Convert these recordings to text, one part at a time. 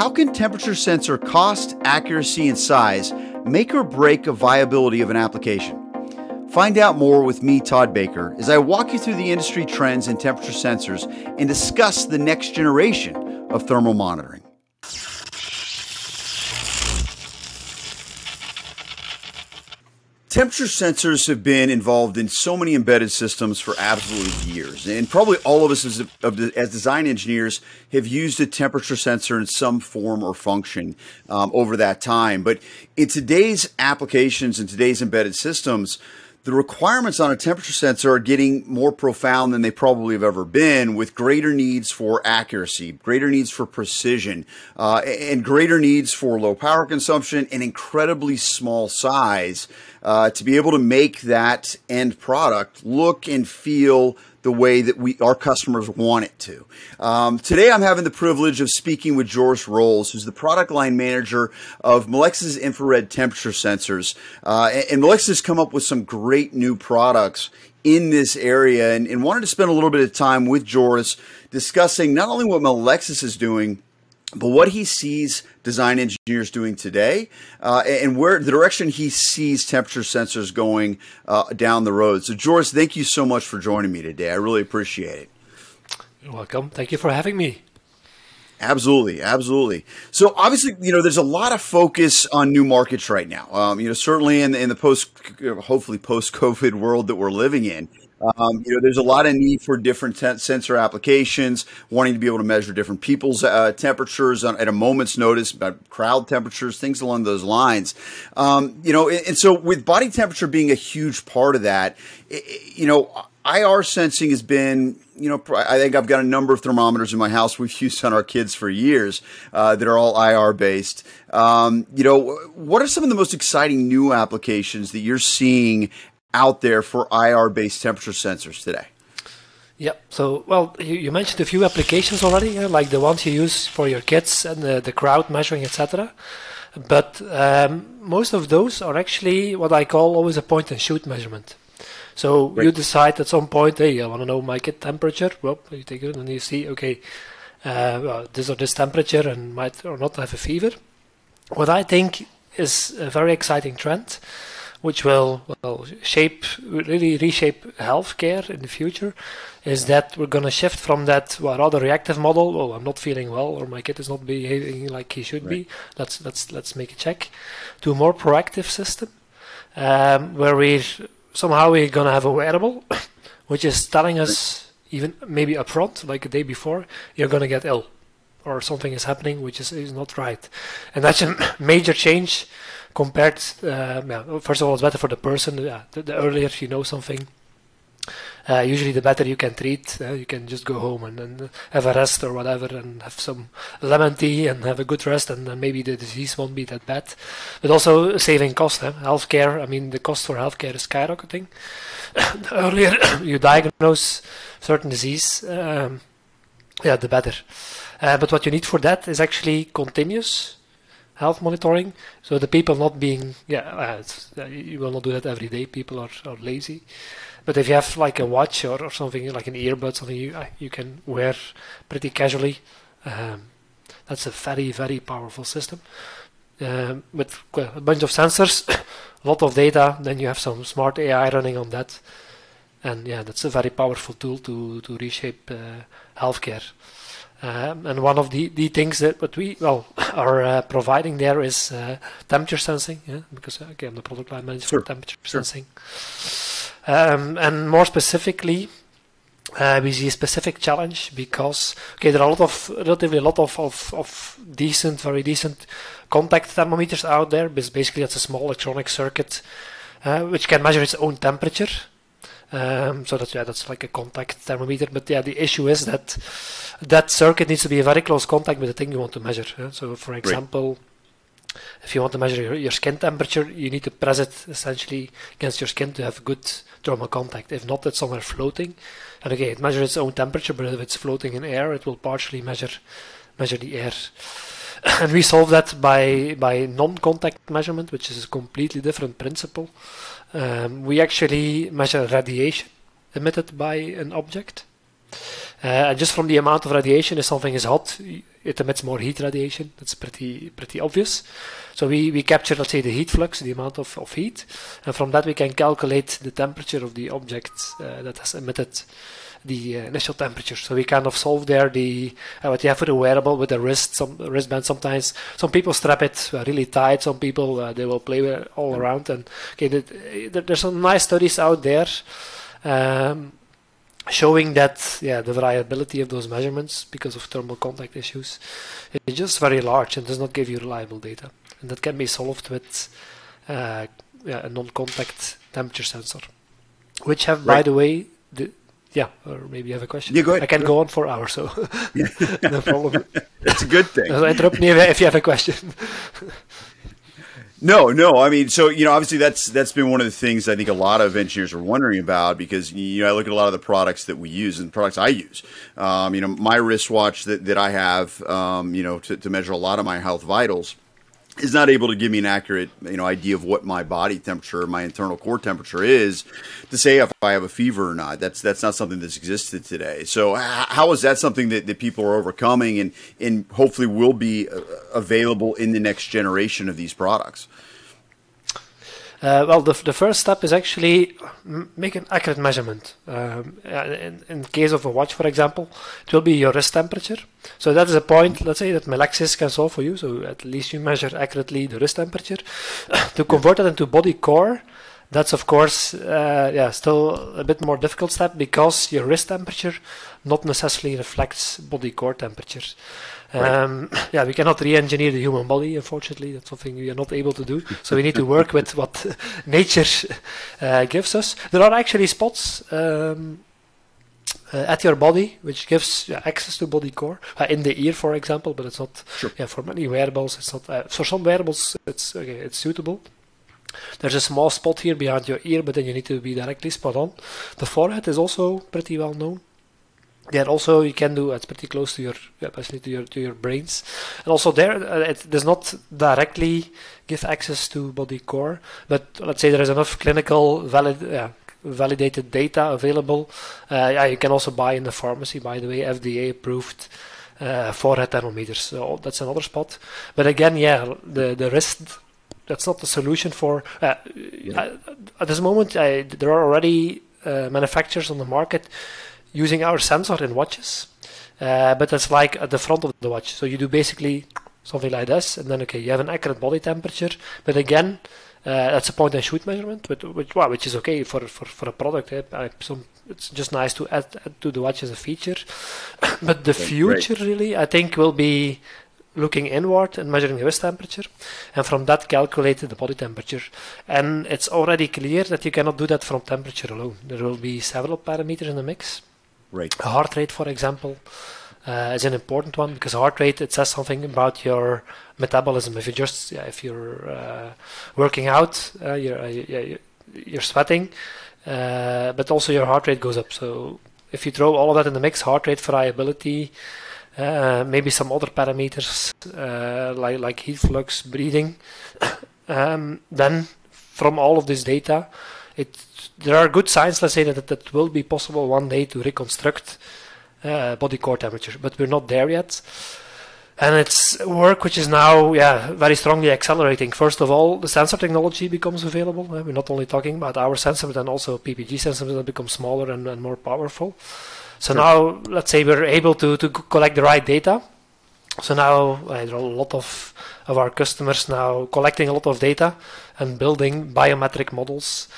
How can temperature sensor cost, accuracy, and size make or break a viability of an application? Find out more with me, Todd Baker, as I walk you through the industry trends in temperature sensors and discuss the next generation of thermal monitoring. Temperature sensors have been involved in so many embedded systems for absolutely years. And probably all of us as, as design engineers have used a temperature sensor in some form or function um, over that time. But in today's applications and today's embedded systems, the requirements on a temperature sensor are getting more profound than they probably have ever been, with greater needs for accuracy, greater needs for precision, uh, and greater needs for low power consumption and incredibly small size uh, to be able to make that end product look and feel the way that we our customers want it to. Um, today, I'm having the privilege of speaking with Joris Roels, who's the product line manager of Melexis infrared temperature sensors. Uh, and, and Melexis has come up with some great new products in this area, and, and wanted to spend a little bit of time with Joris discussing not only what Melexis is doing but what he sees design engineers doing today uh, and where the direction he sees temperature sensors going uh, down the road. So, Joris, thank you so much for joining me today. I really appreciate it. You're welcome. Thank you for having me. Absolutely, absolutely. So obviously, you know, there's a lot of focus on new markets right now. Um, you know, certainly in the, in the post, hopefully post-COVID world that we're living in, um, you know, there's a lot of need for different te- sensor applications, wanting to be able to measure different people's uh, temperatures on, at a moment's notice, crowd temperatures, things along those lines. Um, you know, and, and, so with body temperature being a huge part of that, it, you know, IR sensing has been, you know, I think I've got a number of thermometers in my house we've used on our kids for years uh, that are all IR based. Um, you know, what are some of the most exciting new applications that you're seeing out there for IR-based temperature sensors today? Yeah. So, well, you, you mentioned a few applications already, like the ones you use for your kids and the, the crowd measuring, etc. But um, most of those are actually what I call always a point and shoot measurement. So right. you decide at some point, hey, I want to know my kid temperature. Well, you take it and you see, okay, uh, well, this or this temperature and might or not have a fever. What I think is a very exciting trend which will, will shape, really reshape healthcare in the future, is that we're going to shift from that well, rather reactive model. Oh, I'm not feeling well, or my kid is not behaving like he should right. be. Let's let's let's make a check, to a more proactive system, um, where we're somehow we're going to have a wearable, which is telling us even maybe upfront, like a day before, you're going to get ill, or something is happening which is, is not right, and that's a major change compared, uh, yeah, first of all, it's better for the person. Yeah, the, the earlier you know something, uh, usually the better you can treat. Uh, you can just go home and, and, have a rest or whatever, and have some lemon tea and have a good rest, and maybe the disease won't be that bad. But also saving cost. Eh? Healthcare. I mean, the cost for healthcare is skyrocketing. the earlier you diagnose certain disease, um, yeah, the better. Uh, but what you need for that is actually continuous health monitoring. So the people not being, yeah, uh, uh, you will not do that every day. People are, are lazy. But if you have like a watch or, or something like an earbud, something you, uh, you can wear pretty casually, um, that's a very, very powerful system. Um, with a bunch of sensors, a lot of data, then you have some smart AI running on that. And yeah, that's a very powerful tool to, to reshape uh, healthcare. Um, and one of the, the things that what we well are uh, providing there is uh, temperature sensing, yeah? because uh, again, I'm the product line manager sure. for temperature sure. sensing. Um, and more specifically, uh, we see a specific challenge because okay, there are a lot of relatively a lot of, of, of decent, very decent contact thermometers out there. But basically, it's a small electronic circuit uh, which can measure its own temperature. Um, so that's yeah, that's like a contact thermometer. But yeah, the issue is that that circuit needs to be in very close contact with the thing you want to measure. Yeah? So, for example, right. If you want to measure your, your, skin temperature, you need to press it essentially against your skin to have good thermal contact. If not, it's somewhere floating. And again, it measures its own temperature, but if it's floating in air, it will partially measure measure the air. and we solve that by by non-contact measurement, which is a completely different principle. Um, we actually measure radiation emitted by an object. And just from the amount of radiation, if something is hot, it emits more heat radiation. That's pretty pretty obvious. So we, we capture, let's say, the heat flux, the amount of, of heat, and from that we can calculate the temperature of the object uh, that has emitted the uh, initial temperature. So we kind of solve there the uh, what you have for the wearable with the wrist, some wristband. Sometimes some people strap it really tight. Some people they will play all around. And okay, the, there's some nice studies out there. Um, showing that yeah the variability of those measurements because of thermal contact issues is just very large and does not give you reliable data and that can be solved with uh, yeah, a non-contact temperature sensor which have right. by the way the, yeah, or maybe you have a question. Yeah, go ahead. I can go on for hours, so no problem. That's a good thing. interrupt me if you have a question. No, no. I mean, so you know, obviously that's that's been one of the things I think a lot of engineers are wondering about because you know I look at a lot of the products that we use and products I use. Um, you know, my wristwatch that, that I have, um, you know, to, to measure a lot of my health vitals is not able to give me an accurate you know idea of what my body temperature my internal core temperature is to say if i have a fever or not. That's that's not something that's existed today. So how is that something that, that people are overcoming and and hopefully will be uh, available in the next generation of these products uh, well, the, the first step is actually make an accurate measurement. Um, in, in case of a watch, for example, it will be your wrist temperature. So that is a point, let's say, that Melexis can solve for you. So at least you measure accurately the wrist temperature. to convert that into body core, that's of course, uh, yeah, still a bit more difficult step because your wrist temperature not necessarily reflects body core temperature. Um, yeah, we cannot re-engineer the human body. Unfortunately, that's something we are not able to do. So we need to work with what nature uh, gives us. There are actually spots. Um, uh, at your body, which gives access to body core uh, in the ear, for example. But it's not. Sure. Yeah, for many wearables, it's not. Uh, for some wearables, it's okay, it's suitable. There's a small spot here behind your ear, but then you need to be directly spot on. The forehead is also pretty well known. There also you can do it's pretty close to your especially to your to your brains. And also there uh, it does not directly give access to body core but let's say there is enough clinical valid yeah, validated data available. Uh, yeah you can also buy in the pharmacy by the way fda approved uh, forehead thermometers. So that's another spot. But again yeah the the wrist that's not the solution for uh, yeah. at this moment there are already uh, manufacturers on the market using our sensor in watches, uh, but it's like at the front of the watch. So you do basically something like this, and then okay, you have an accurate body temperature, but again, uh, that's a point and shoot measurement, which, which, well, which is okay for, for, for a product. Eh? some, it's just nice to add, add, to the watch as a feature. but the future, great. really, I think, will be looking inward and measuring the wrist temperature, and from that calculated the body temperature. And it's already clear that you cannot do that from temperature alone. There will be several parameters in the mix. Right. Heart rate, for example, uh, is an important one because heart rate it says something about your metabolism. If you just yeah, if you're uh, working out, uh, you're, uh, you're sweating, uh, but also your heart rate goes up. So if you throw all of that in the mix, heart rate variability, uh, maybe some other parameters like like heat flux, breathing, um, then from all of this data, it there are good signs, let's say, that that will be possible one day to reconstruct uh, body core temperature, but we're not there yet. And it's work which is now, yeah, very strongly accelerating. First of all, the sensor technology becomes available. Uh, we're not only talking about our sensor, but then also PPG sensors that become smaller and, and more powerful. So sure. now, let's say we're able to, to collect the right data. So now uh, there are a lot of, of our customers now collecting a lot of data and building biometric models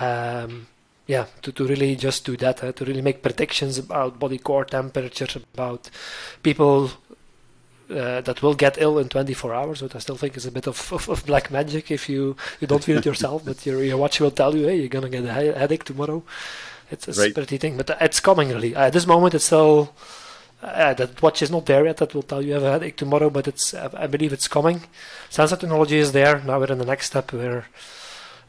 um, yeah, to, to really just do that, uh, to really make predictions about body core temperature, about people uh, that will get ill in 24 hours, which I still think is a bit of, of, of, black magic if you, you don't feel it yourself, but your, your watch will tell you, hey, you're gonna get a headache tomorrow. It's a right. pretty thing, but it's coming really. at this moment, it's still uh, that watch is not there yet. That will tell you you have a headache tomorrow, but it's I believe it's coming. Sensor technology is there. Now we're in the next step where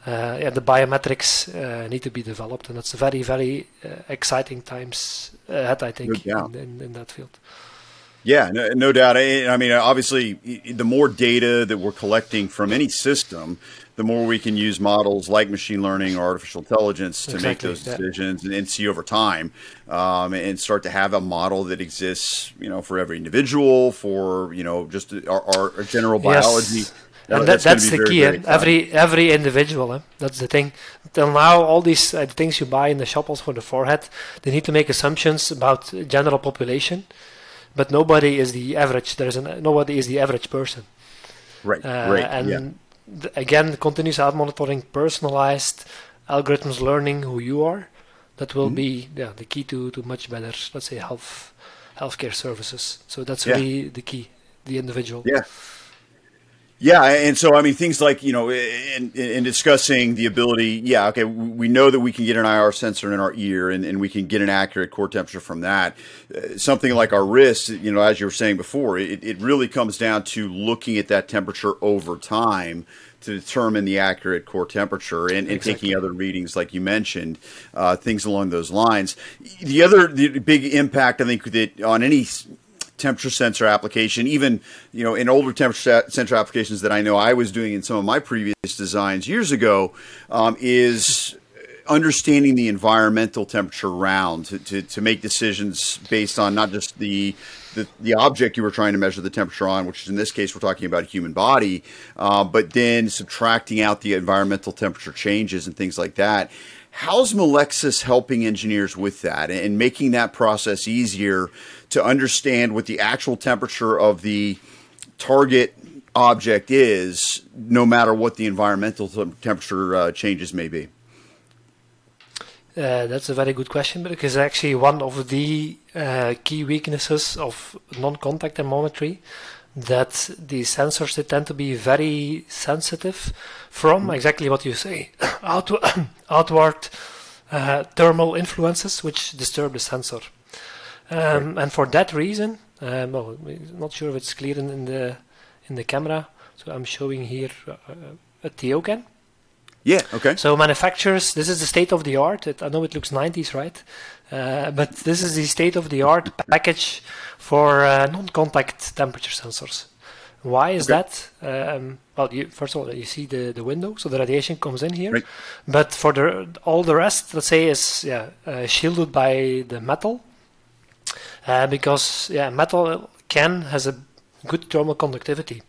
uh, yeah, the biometrics uh, need to be developed, and it's very, very uh, exciting times ahead, I think, in, in, in, that field. Yeah, no, no doubt. I, I mean, obviously, the more data that we're collecting from any system, the more we can use models like machine learning or artificial intelligence to exactly, make those decisions and, and, see over time um, and start to have a model that exists, you know, for every individual, for you know, just our, our general biology. Yes. and that, that's, that's the very, key. Very every every individual. Eh? That's the thing. Till now, all these uh, things you buy in the shop, also for the forehead, they need to make assumptions about general population, but nobody is the average. There is an, nobody is the average person. Right. Uh, right. And yeah the, again, continuous health monitoring, personalized algorithms learning who you are. That will mm-hmm. be yeah, the key to, to much better, let's say, health healthcare services. So that's yeah. really the key, the individual. Yeah. Yeah, and so I mean things like you know in, in discussing the ability, yeah, okay, we know that we can get an IR sensor in our ear and, and we can get an accurate core temperature from that. Uh, something like our wrist, you know, as you were saying before, it, it really comes down to looking at that temperature over time to determine the accurate core temperature and, and exactly. taking other readings like you mentioned, uh, things along those lines. The other the big impact I think that on any temperature sensor application, even you know in older temperature sensor applications that I know I was doing in some of my previous designs years ago, um, is understanding the environmental temperature around to, to, to, make decisions based on not just the, the, the object you were trying to measure the temperature on, which is in this case we're talking about a human body, uh, but then subtracting out the environmental temperature changes and things like that. How's Melexis helping engineers with that and making that process easier to understand what the actual temperature of the target object is, no matter what the environmental temperature uh, changes may be? Uh, that's a very good question because actually one of the uh, key weaknesses of non-contact thermometry that the sensors they tend to be very sensitive from mm-hmm. exactly what you say out, outward uh, thermal influences which disturb the sensor. Um, right. And for that reason, um, well, not sure if it's clear in, in, the in the camera. So I'm showing here uh, a TO-can. Yeah. Okay. So manufacturers, this is the state of the art. It, I know it looks 90s, right? Uh, but this is the state of the art package for uh, non-contact temperature sensors. Why is okay. that? Um, well, you, first of all, you see the, the window, so the radiation comes in here. Right. But for the all the rest, let's say, is yeah uh, shielded by the metal, uh, because yeah, metal can has a good thermal conductivity.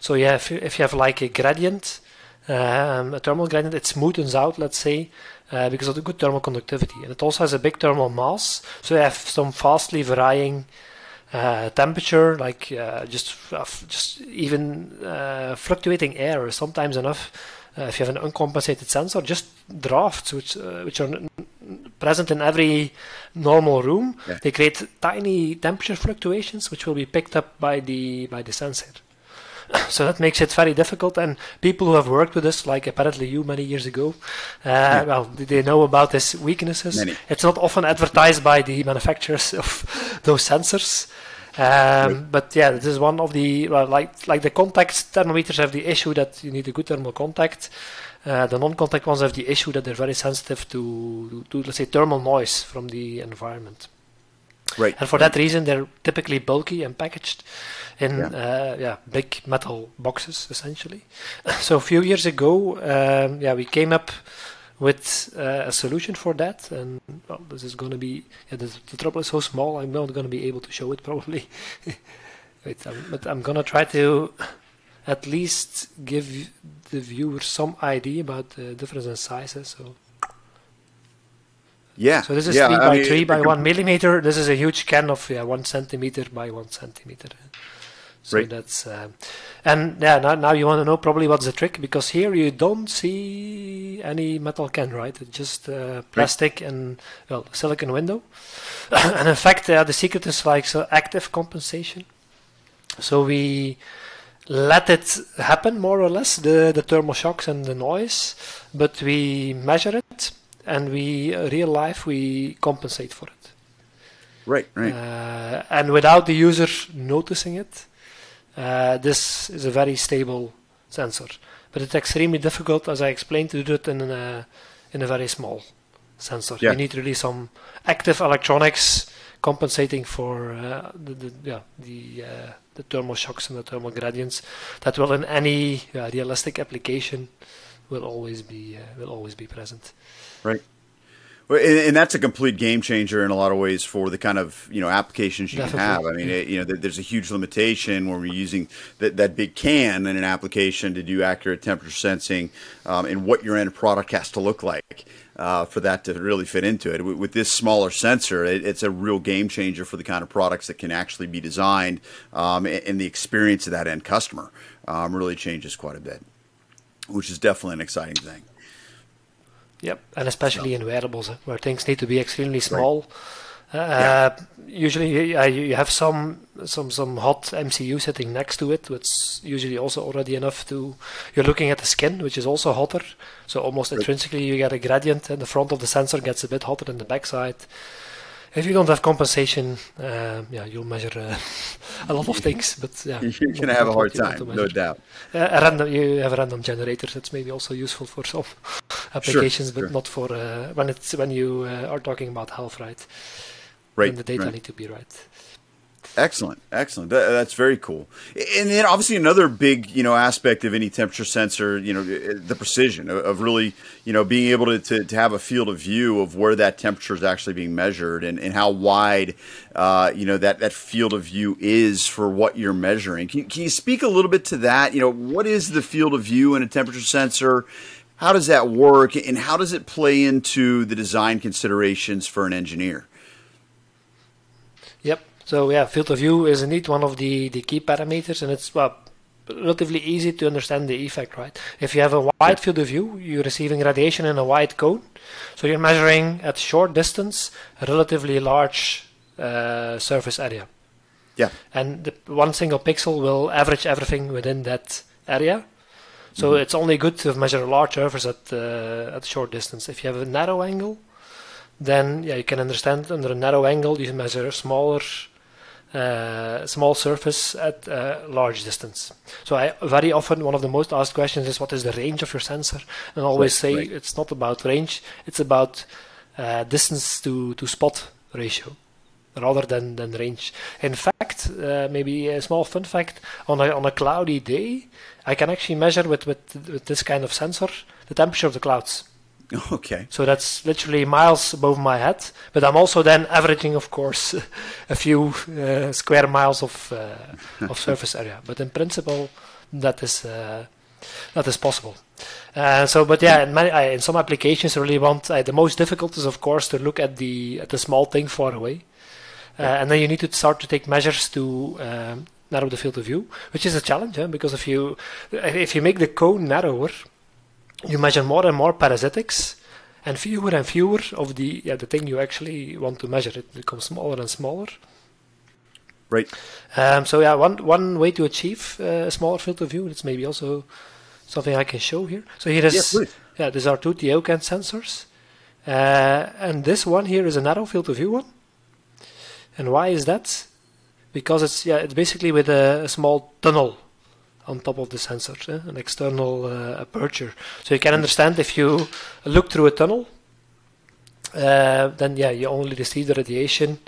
So yeah, if you, if you have like a gradient, um, a thermal gradient, it smoothens out, let's say, uh, because of the good thermal conductivity. And it also has a big thermal mass, so you have some fastly varying uh, temperature, like uh, just uh, just even uh, fluctuating air sometimes enough. Uh, if you have an uncompensated sensor, just drafts, which which are present in every normal room, yeah. they create tiny temperature fluctuations, which will be picked up by the by the sensor. so that makes it very difficult. And people who have worked with us, like apparently you many years ago, uh, yeah. well, they know about these weaknesses. Many. It's not often advertised by the manufacturers of those sensors. Um. But yeah, this is one of the well, like like the contact thermometers have the issue that you need a good thermal contact. Uh, the non-contact ones have the issue that they're very sensitive to, to let's say thermal noise from the environment. Right. And for that reason, they're typically bulky and packaged in yeah. Uh, yeah big metal boxes essentially. so a few years ago, um, yeah, we came up with uh, a solution for that, and well, this is going to be yeah, the, the, trouble is so small. I'm not going to be able to show it probably. Wait, um, but I'm going to try to at least give the viewer some idea about the difference in sizes. So. Yeah. So this is yeah, three I by mean, three by one millimeter. This is a huge can of yeah one centimeter by one centimeter. So right. that's uh, and yeah. Now, now you want to know probably what's the trick because here you don't see any metal can, right? It's just uh, plastic right. and well silicon window. and in fact, uh, the secret is like so active compensation. So we let it happen more or less the the thermal shocks and the noise, but we measure it and we uh, real life we compensate for it. Right, right. Uh, and without the user noticing it, uh, this is a very stable sensor. But it's extremely difficult, as I explained, to do it in a in a very small sensor. Yeah. You need really some active electronics compensating for uh, the, the, yeah the uh, the thermal shocks and the thermal gradients that will in any realistic application will always be uh, will always be present. Right. Well, and, and, that's a complete game changer in a lot of ways for the kind of you know applications you Definitely. can have. I mean, it, you know, there's a huge limitation when we're using that, that big can in an application to do accurate temperature sensing um, and what your end product has to look like. Uh, for that to really fit into it. With, with this smaller sensor, it, it's a real game changer for the kind of products that can actually be designed, um, and, and, the experience of that end customer um, really changes quite a bit, which is definitely an exciting thing. Yep, and especially so. in wearables where things need to be extremely small. Right. Uh, yeah. Usually, uh, you have some some some hot MCU sitting next to it, which usually also already enough to. You're looking at the skin, which is also hotter. So almost right. intrinsically, you get a gradient, and the front of the sensor gets a bit hotter than the backside. If you don't have compensation, uh, yeah, you'll measure uh, a lot of things, but yeah, you're gonna have a hard time, no doubt. Uh, a random, you have a random generator. That's maybe also useful for some applications, sure, but sure. not for uh, when it's when you uh, are talking about health, right? Right. And the data right. need to be right. Excellent, excellent. That, that's very cool. And then obviously another big, you know, aspect of any temperature sensor, you know, the precision of, of really, you know, being able to, to, to, have a field of view of where that temperature is actually being measured and, and how wide, uh, you know, that, that field of view is for what you're measuring. Can, can you speak a little bit to that? You know, what is the field of view in a temperature sensor? How does that work? And how does it play into the design considerations for an engineer? Yep. So yeah, field of view is indeed one of the, the key parameters, and it's well, relatively easy to understand the effect, right? If you have a wide field of view, you're receiving radiation in a wide cone, so you're measuring at short distance a relatively large uh, surface area. Yeah. And the, one single pixel will average everything within that area. So mm-hmm. it's only good to measure a large surface at uh, at short distance. If you have a narrow angle, then yeah, you can understand under a narrow angle you measure a smaller uh, small surface at a large distance. So I very often one of the most asked questions is what is the range of your sensor, and I always right, say right. it's not about range, it's about uh, distance to to spot ratio rather than, than range. In fact, uh, maybe a small fun fact on a, on a cloudy day, I can actually measure with, with, with this kind of sensor the temperature of the clouds. Okay. So that's literally miles above my head. But I'm also then averaging, of course, a few uh, square miles of uh, of surface area. But in principle, that is uh, that is possible. Uh, so, but yeah, in, many, in some applications, I really want uh, the most difficult is, of course, to look at the at the small thing far away, uh, and then you need to start to take measures to. Um, narrow the field of view, which is a challenge, eh? because if you if you make the cone narrower, you measure more and more parasitics and fewer and fewer of the yeah, the thing you actually want to measure. It becomes smaller and smaller. Right. Um, so yeah, one one way to achieve uh, a smaller field of view. It's maybe also something I can show here. So here is yeah, yeah these are two TO-can sensors, uh, and this one here is a narrow field of view one. And why is that? Because it's yeah it's basically with a, a small tunnel on top of the sensor, eh? an external uh, aperture. So you can understand if you look through a tunnel, uh, then yeah, you only receive the radiation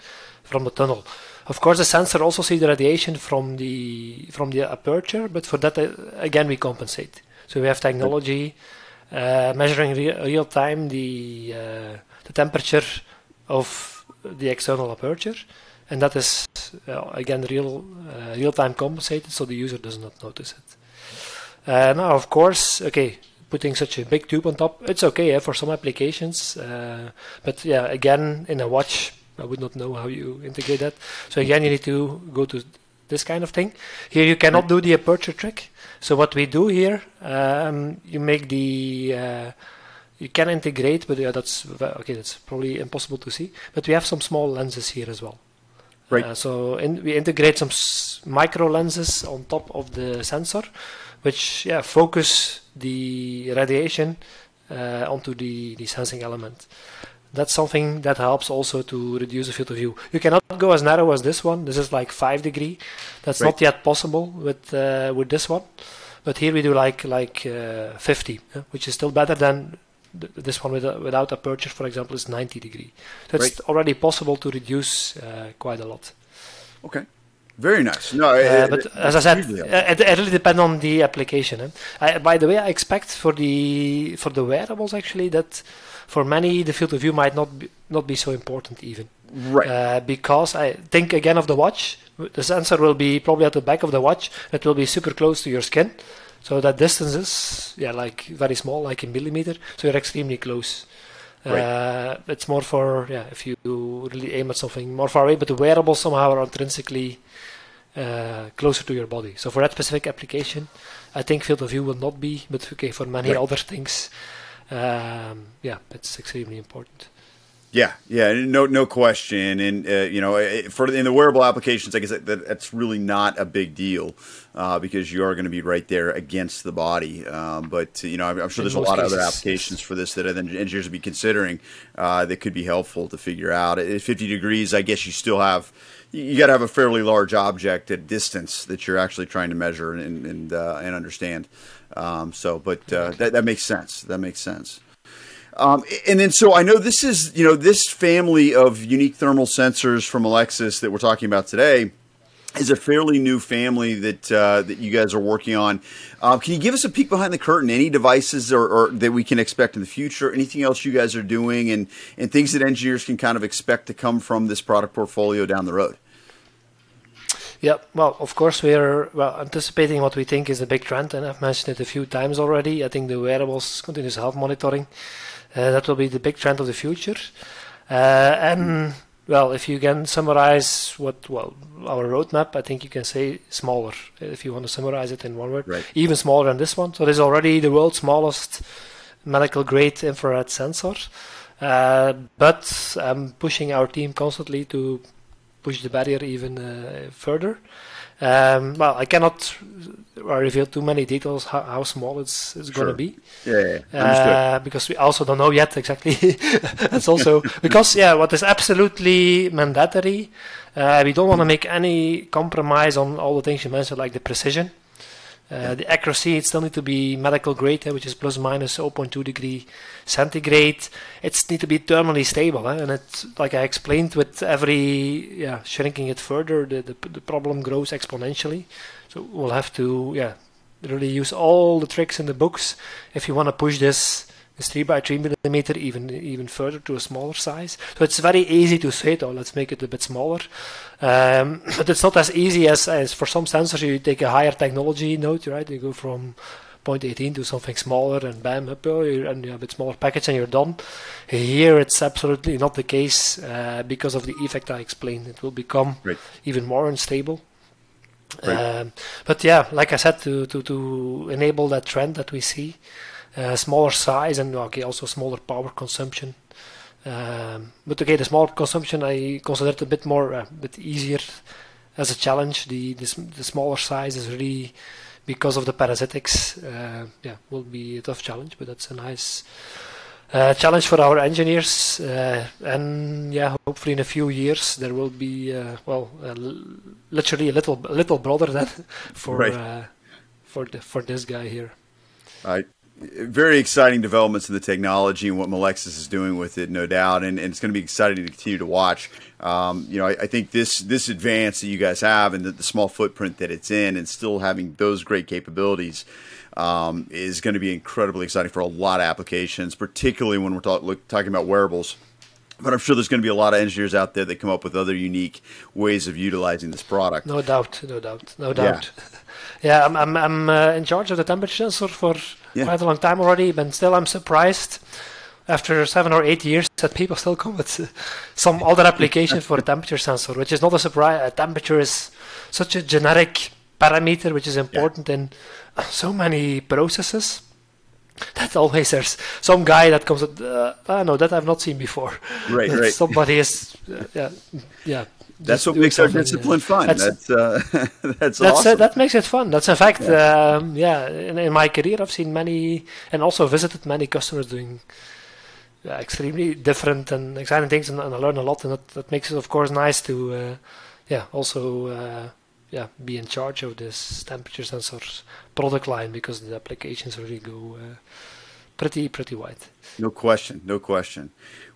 from the tunnel. Of course, the sensor also sees the radiation from the from the aperture, but for that uh, again we compensate. So we have technology measuring re real time the the temperature of the external aperture and that is again real uh, real time compensated, so the user does not notice it. Uh, now, of course, okay, putting such a big tube on top, it's okay for some applications, uh, but yeah, again, in a watch, I would not know how you integrate that. So again, you need to go to this kind of thing. Here, you cannot do the aperture trick. So what we do here, um, you make the uh, you can integrate, but yeah, that's okay. That's probably impossible to see. But we have some small lenses here as well. Right. Uh, so in, we integrate some micro lenses on top of the sensor, which yeah focus the radiation uh, onto the, the sensing element. That's something that helps also to reduce the field of view. You cannot go as narrow as this one. This is like five degree. That's right. not yet possible with uh, with this one. But here we do like like uh, 50, which is still better than this one with a, without aperture, for example, is 90 degree. So it's right. already possible to reduce uh, quite a lot. Okay. Very nice. No, uh, but it, as I said, it, it, really depends on the application. Eh? I, by the way, I expect for the for the wearables actually that for many the field of view might not be, not be so important even. Right. Uh, because I think again of the watch, the sensor will be probably at the back of the watch. It will be super close to your skin, so that distance is yeah like very small, like in millimeter. So you're extremely close. Right. Uh, it's more for yeah if you really aim at something more far away, but the wearables somehow are intrinsically uh, closer to your body. So for that specific application, I think field of view will not be, but okay for many right. other things, um, yeah, it's extremely important. Yeah, yeah, no, no question, and uh, you know, for in the wearable applications, I guess that, that's really not a big deal uh, because you are going to be right there against the body. Um, but you know, I'm, I'm sure in there's a lot cases. of other applications for this that engineers would be considering uh, that could be helpful to figure out. At 50 degrees, I guess you still have you got to have a fairly large object at distance that you're actually trying to measure and and, uh, and understand. Um, so, but uh, that that makes sense. That makes sense. Um, and then, so I know this is, you know, this family of unique thermal sensors from Melexis that we're talking about today is a fairly new family that uh, that you guys are working on. Uh, can you give us a peek behind the curtain? Any devices or, or, that we can expect in the future? Anything else you guys are doing, and and things that engineers can kind of expect to come from this product portfolio down the road? Yeah, well, of course, we're well anticipating what we think is a big trend, and I've mentioned it a few times already. I think the wearables, continuous health monitoring, that will be the big trend of the future. Uh, and well, if you can summarize what well our roadmap, I think you can say smaller. If you want to summarize it in one word, right. even smaller than this one. So this is already the world's smallest medical grade infrared sensor. Uh, but I'm pushing our team constantly to push the barrier even uh, further. Um, well, I cannot reveal too many details how, how small it's, it's sure. going to be. Yeah, yeah. Uh, because we also don't know yet exactly. That's also because yeah, what is absolutely mandatory. Uh, we don't want to make any compromise on all the things you mentioned, like the precision. Uh, the accuracy it still need to be medical grade, eh, which is plus minus 0.2 degree centigrade. It need to be thermally stable, eh, and it's like I explained, with every yeah shrinking it further, the, the the problem grows exponentially. So we'll have to yeah really use all the tricks in the books if you want to push this is 3 by 3 millimeter, even even further to a smaller size. So it's very easy to say, oh, let's make it a bit smaller. Um, but it's not as easy as, as for some sensors, you take a higher technology node, right? You go from 0.18 to something smaller and bam, up, and you have a bit smaller package and you're done. Here it's absolutely not the case uh, because of the effect I explained. It will become right. even more unstable. Right. Um, but yeah, like I said, to, to, to enable that trend that we see, uh, smaller size and okay, also smaller power consumption. Um, but okay, the smaller consumption I consider it a bit more, a uh, bit easier as a challenge. The, the, the smaller size is really because of the parasitics. Uh, yeah, will be a tough challenge, but that's a nice uh, challenge for our engineers. Uh, and yeah, hopefully in a few years there will be uh, well, literally a little little brother then for right. for the, for this guy here. I very exciting developments in the technology and what Melexis is doing with it, no doubt, and, and it's going to be exciting to continue to watch. Um, you know, I, I, think this this advance that you guys have and the, the, small footprint that it's in, and still having those great capabilities, um, is going to be incredibly exciting for a lot of applications, particularly when we're talk, look, talking about wearables. But I'm sure there's going to be a lot of engineers out there that come up with other unique ways of utilizing this product. No doubt, no doubt, no doubt. Yeah. Yeah, I'm I'm, I'm uh, in charge of the temperature sensor for yeah. quite a long time already, but still I'm surprised after seven or eight years that people still come with uh, some other application for a temperature sensor, which is not a surprise. A temperature is such a generic parameter which is important yeah. in so many processes that always there's some guy that comes with, uh, oh, no, that I've not seen before. Right, right. Somebody is, uh, yeah, yeah, that's what makes our discipline fun. That's that's, uh, that's, that's awesome. uh, that makes it fun. That's in fact, yeah. Um, yeah in, in, my career, I've seen many and also visited many customers doing extremely different and exciting things, and, and, I learn a lot. And that, that makes it, of course, nice to, uh, yeah, also, uh, yeah, be in charge of this temperature sensors product line because the applications really go uh, pretty pretty wide. No question. No question.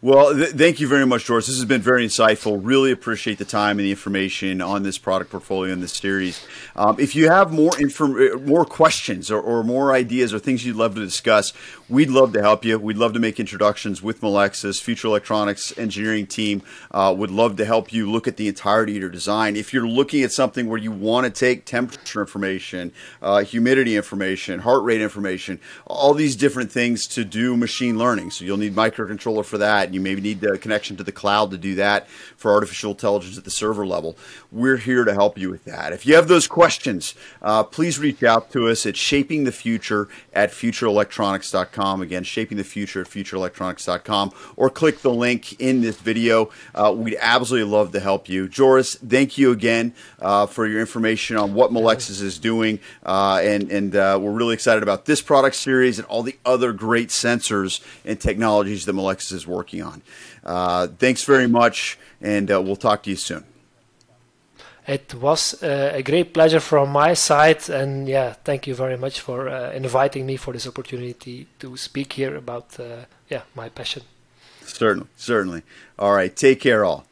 Well, th- thank you very much, Joris. This has been very insightful. Really appreciate the time and the information on this product portfolio in this series. Um, if you have more inform- uh, more questions or, or, more ideas or things you'd love to discuss, we'd love to help you. We'd love to make introductions with Melexis. Future Electronics engineering team uh, would love to help you look at the entirety of your design. If you're looking at something where you want to take temperature information, uh, humidity information, heart rate information, all these different things to do machine learning. So you'll need microcontroller for that you maybe need the connection to the cloud to do that for artificial intelligence at the server level. We're here to help you with that. If you have those questions, uh, please reach out to us at shaping the future at futureelectronics.com. Again, shaping the future at futureelectronics.com or click the link in this video. Uh, we'd absolutely love to help you. Joris, thank you again uh, for your information on what Melexis is doing. Uh, and and uh, we're really excited about this product series and all the other great sensors and technologies that Melexis is working on. Uh, thanks very much, and we'll talk to you soon. It was uh, a great pleasure from my side, and yeah, thank you very much for uh, inviting me for this opportunity to speak here about uh, yeah my passion. Certainly, certainly. All right, take care, all.